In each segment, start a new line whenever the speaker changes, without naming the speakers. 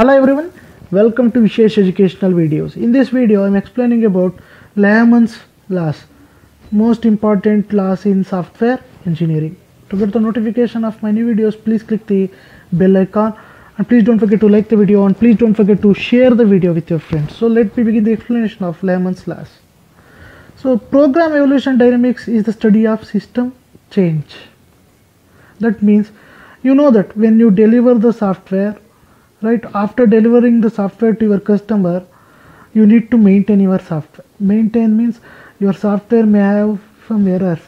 Hello everyone, welcome to Vishesh Educational Videos. In this video, I am explaining about Lehman's laws, most important laws in software engineering. To get the notification of my new videos, please click the bell icon and please don't forget to like the video and please don't forget to share the video with your friends. So let me begin the explanation of Lehman's laws. So program evolution dynamics is the study of system change. That means you know that when you deliver the software right after delivering the software to your customer you need to maintain your software. Maintain means your software may have some errors.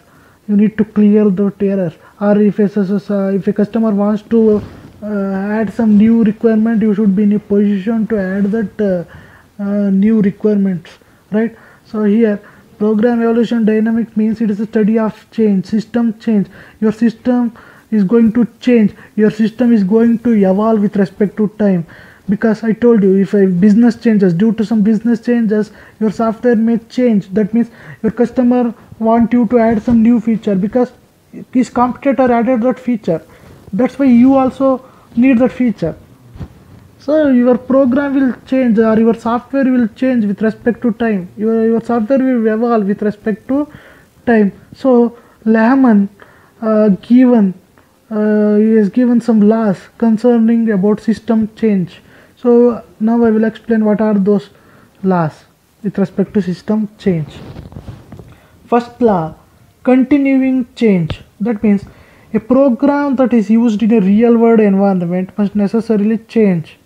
You need to clear those errors. Or if a, if a customer wants to uh, add some new requirement you should be in a position to add that uh, uh, new requirements. Right? So here program evolution dynamic means it is a study of change system change. Your system is going to change. Your system is going to evolve with respect to time. Because i told you if a business changes due to some business changes your software may change. That means your customer want you to add some new feature because his competitor added that feature. That's why you also need that feature. So your program will change or your software will change with respect to time. Your, your software will evolve with respect to time. So Lehman uh, given uh, he has given some laws concerning about system change. So now i will explain what are those laws with respect to system change. First law continuing change. That means a program that is used in a real world environment must necessarily change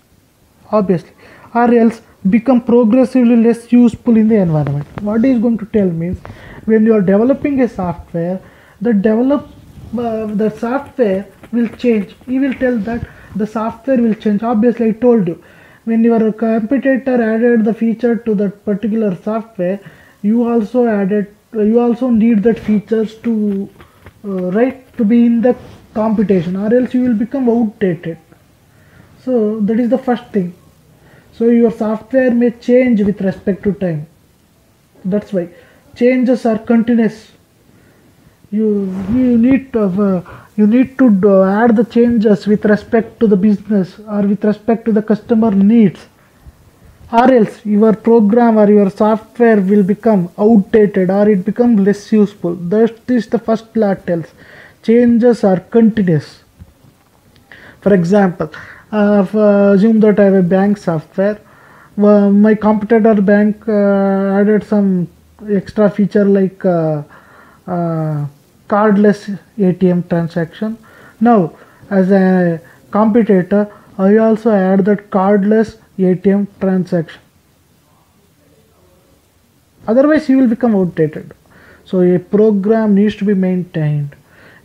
obviously or else become progressively less useful in the environment. What is going to tell means when you are developing a software the develop uh, the software will change. He will tell that the software will change. Obviously i told you. When your competitor added the feature to that particular software you also added you also need that features to uh, right to be in the competition or else you will become outdated. So that is the first thing. So your software may change with respect to time. That's why. Changes are continuous you you need to uh, you need to do, add the changes with respect to the business or with respect to the customer needs. Or else your program or your software will become outdated or it become less useful. That is the first law tells. Changes are continuous. For example uh, assume that i have a bank software uh, my competitor bank uh, added some extra feature like uh, uh, cardless ATM transaction. Now, as a competitor, I also add that cardless ATM transaction. Otherwise, you will become outdated. So, a program needs to be maintained.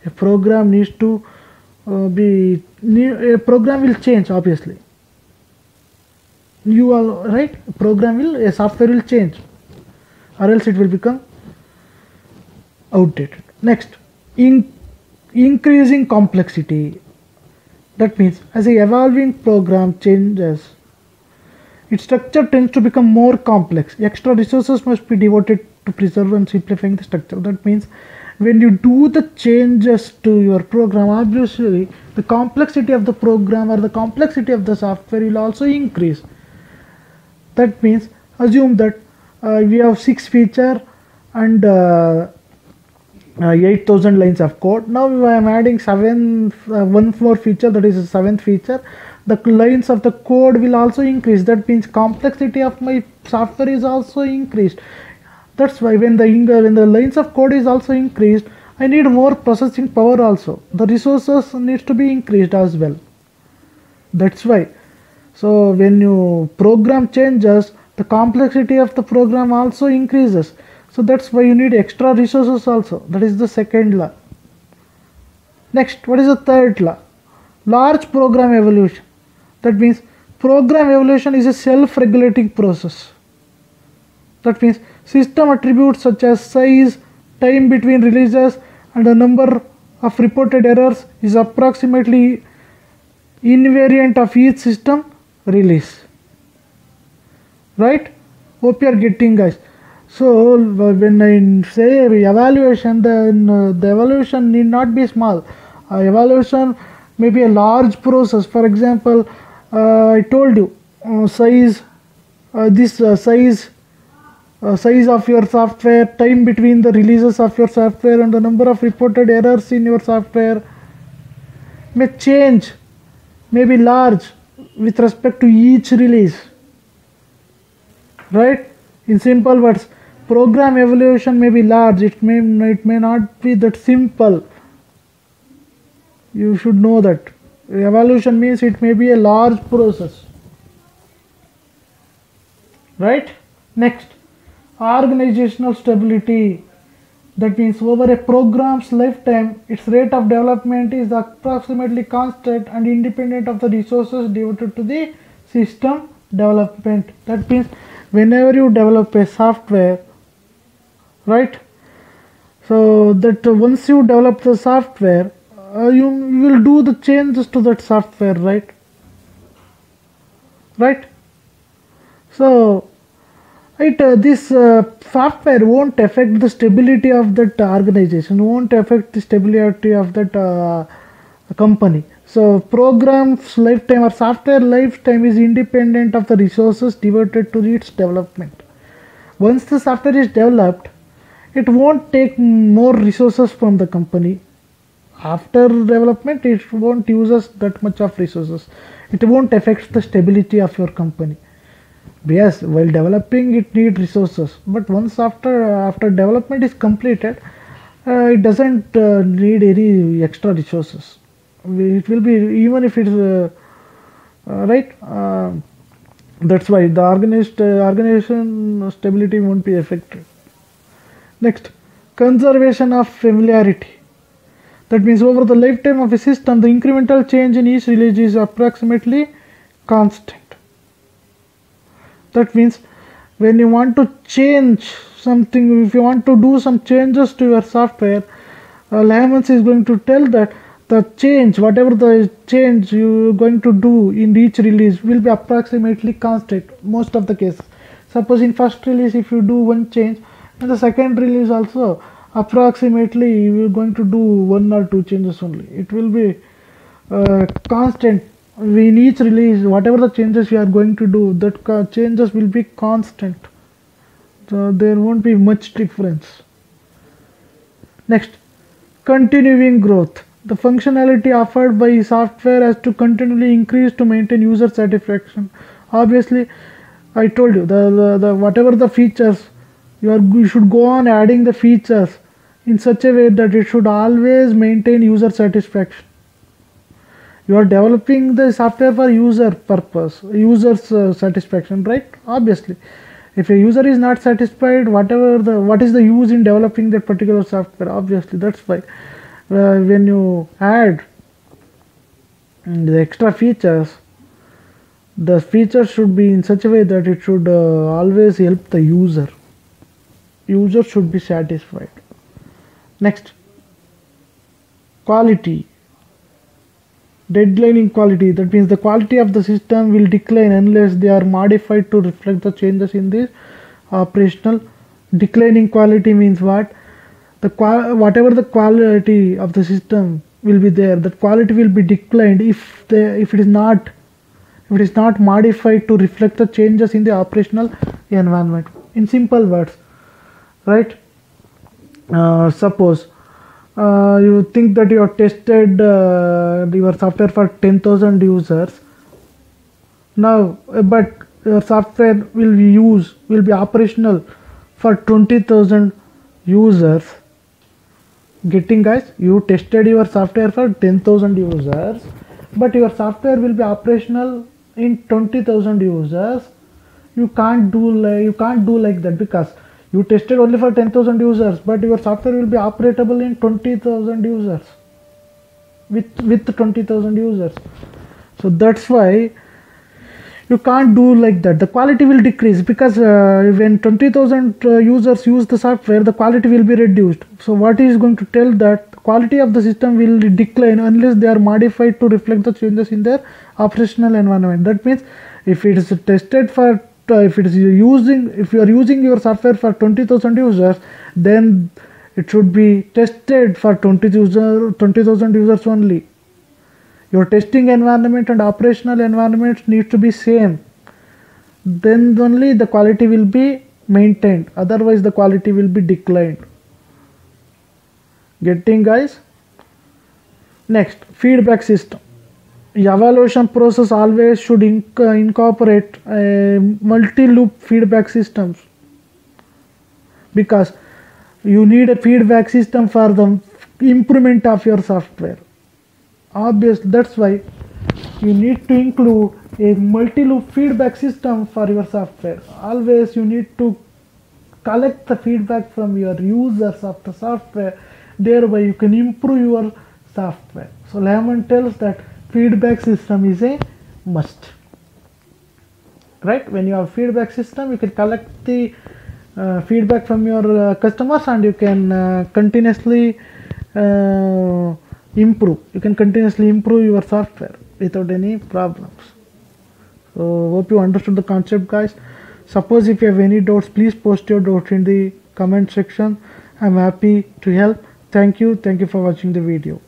A program needs to uh, be a program will change obviously. You are right. A program will a software will change, or else it will become outdated. Next, in increasing complexity. That means as a evolving program changes, its structure tends to become more complex. Extra resources must be devoted to preserve and simplifying the structure. That means when you do the changes to your program, obviously the complexity of the program or the complexity of the software will also increase. That means assume that uh, we have six feature and uh, uh, 8000 lines of code. Now i am adding seven uh, one more feature that is a seventh feature. The lines of the code will also increase. That means complexity of my software is also increased. That's why when the when the lines of code is also increased i need more processing power also. The resources needs to be increased as well. That's why. So when you program changes the complexity of the program also increases so that's why you need extra resources also. That is the second law. Next, what is the third law? Large program evolution. That means program evolution is a self-regulating process. That means system attributes such as size, time between releases and the number of reported errors is approximately invariant of each system release. Right? Hope you are getting guys. So when I say evaluation, then uh, the evaluation need not be small. Uh, evaluation may be a large process. For example, uh, I told you uh, size uh, this uh, size uh, size of your software time between the releases of your software and the number of reported errors in your software may change may be large with respect to each release right in simple words program evaluation may be large. It may it may not be that simple. You should know that. Evaluation means it may be a large process. Right? Next. Organizational stability. That means over a program's lifetime its rate of development is approximately constant and independent of the resources devoted to the system development. That means whenever you develop a software right? So that once you develop the software uh, you, you will do the changes to that software right? Right? So it uh, this uh, software won't affect the stability of that organization won't affect the stability of that uh, company. So program's lifetime or software lifetime is independent of the resources devoted to its development. Once the software is developed it won't take more resources from the company. After development it won't use us that much of resources. It won't affect the stability of your company. Yes while developing it needs resources. But once after after development is completed uh, it doesn't uh, need any extra resources. It will be even if it's uh, uh right uh, that's why the organized organization stability won't be affected next conservation of familiarity. That means over the lifetime of a system the incremental change in each release is approximately constant. That means when you want to change something if you want to do some changes to your software uh, is going to tell that the change whatever the change you are going to do in each release will be approximately constant most of the cases. Suppose in first release if you do one change in the second release also approximately we are going to do one or two changes only. It will be uh, constant. In each release whatever the changes we are going to do that changes will be constant. So there won't be much difference. Next continuing growth. The functionality offered by software has to continually increase to maintain user satisfaction. Obviously i told you the, the, the whatever the features you are you should go on adding the features in such a way that it should always maintain user satisfaction. You are developing the software for user purpose users uh, satisfaction right? Obviously. If a user is not satisfied whatever the what is the use in developing that particular software? Obviously that's why. Uh, when you add the extra features the features should be in such a way that it should uh, always help the user user should be satisfied. Next quality. Declining quality. That means the quality of the system will decline unless they are modified to reflect the changes in the uh, operational. Declining quality means what? The whatever the quality of the system will be there that quality will be declined if the if it is not if it is not modified to reflect the changes in the operational environment. In simple words right? Uh, suppose uh, you think that you have tested uh, your software for 10,000 users. Now uh, but your software will be used will be operational for 20,000 users. Getting guys? You tested your software for 10,000 users but your software will be operational in 20,000 users. You can't do like you can't do like that because you tested only for 10,000 users but your software will be operatable in 20,000 users. With with 20,000 users. So that's why you can't do like that. The quality will decrease because uh, when 20,000 uh, users use the software the quality will be reduced. So what is going to tell that quality of the system will decline unless they are modified to reflect the changes in their operational environment. That means if it is tested for Uh, if it is using if you are using your software for 20000 users then it should be tested for 20,000 20, users only. Your testing environment and operational environment needs to be same. Then only the quality will be maintained. Otherwise the quality will be declined. Getting guys? Next feedback system evaluation process always should inc- incorporate a multi-loop feedback systems. Because you need a feedback system for the improvement of your software. Obvious that's why you need to include a multi-loop feedback system for your software. Always you need to collect the feedback from your users of the software. Thereby you can improve your software. So Lehman tells that feedback system is a must. Right? When you have feedback system you can collect the uh, feedback from your uh, customers and you can uh, continuously uh, improve. You can continuously improve your software without any problems. So hope you understood the concept guys. Suppose if you have any doubts please post your doubts in the comment section. I'm happy to help. Thank you. Thank you for watching the video